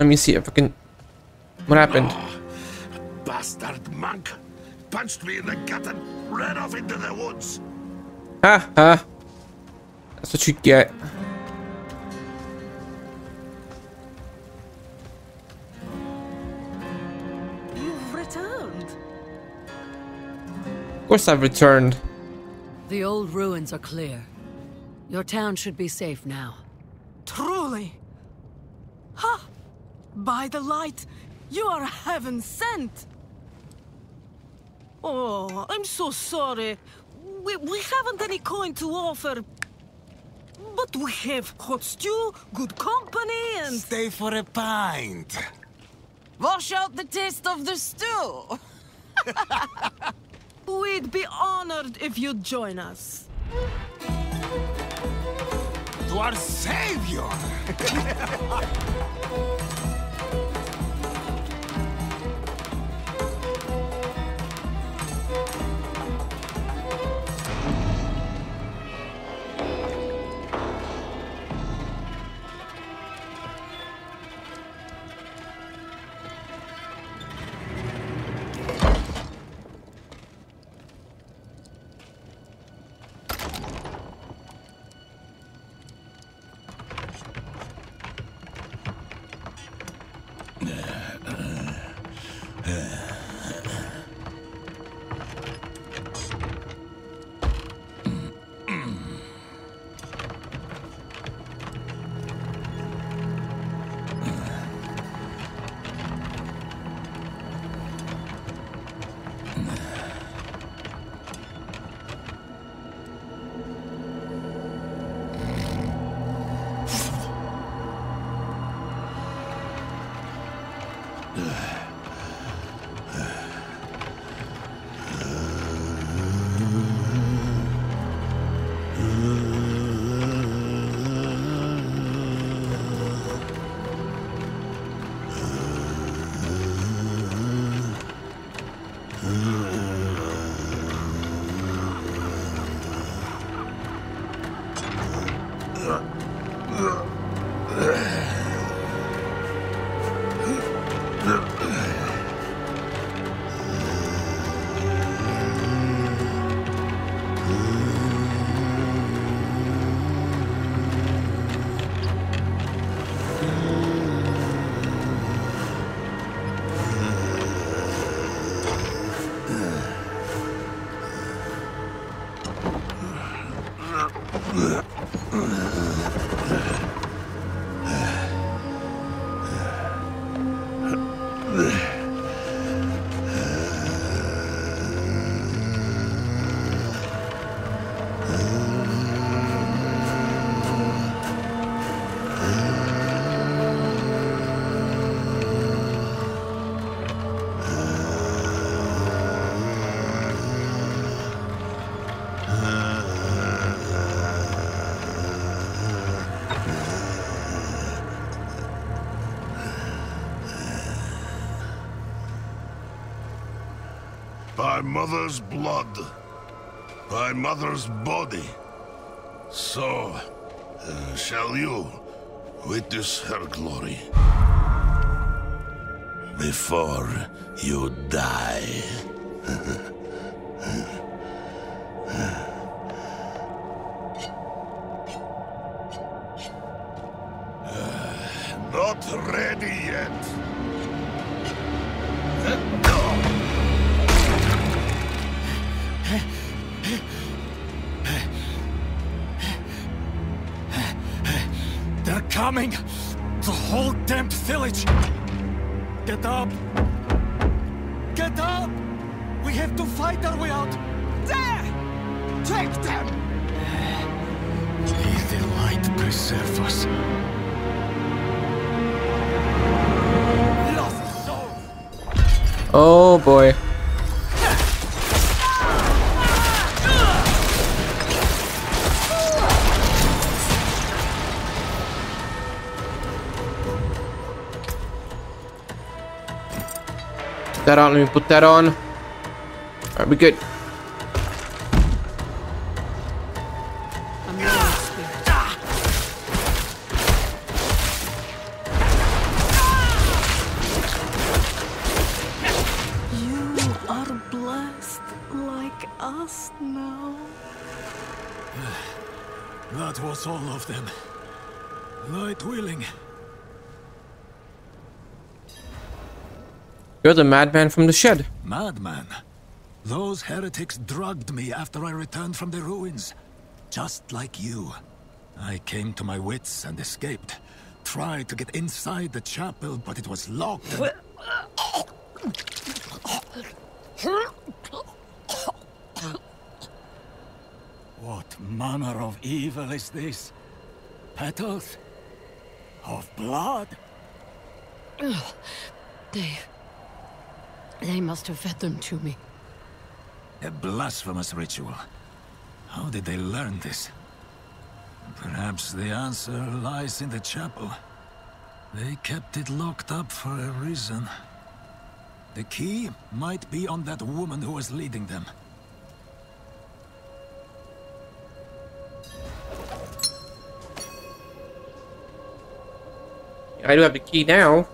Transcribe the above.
Let me see if I can... What happened? Ah, bastard monk! Punched me in the gut and ran off into the woods. Ha ha. That's what you get. You've returned. Of course I've returned. The old ruins are clear. Your town should be safe now. Truly. Ha! By the light, you are heaven sent. Oh, I'm so sorry. We, we haven't any coin to offer. But we have hot stew, good company, and... Stay for a pint. Wash out the taste of the stew. We'd be honored if you'd join us. To our savior! karşılığı. By mother's blood. By mother's body. So, uh, shall you witness her glory. Before you die. Not ready yet. They're coming! The whole damned village! Get up! Get up! We have to fight our way out! There! Take them! May the light preserve us. Lost! Oh boy. that on. Let me put that on. Alright, we good. That was all of them. Light willing. You're the madman from the shed. Madman. Those heretics drugged me after I returned from the ruins. Just like you. I came to my wits and escaped. Tried to get inside the chapel, but it was locked. and- What manner of evil is this? Petals? Of blood? They. They must have fed them to me. A blasphemous ritual. How did they learn this? Perhaps the answer lies in the chapel. They kept it locked up for a reason. The key might be on that woman who was leading them. I do have the key now.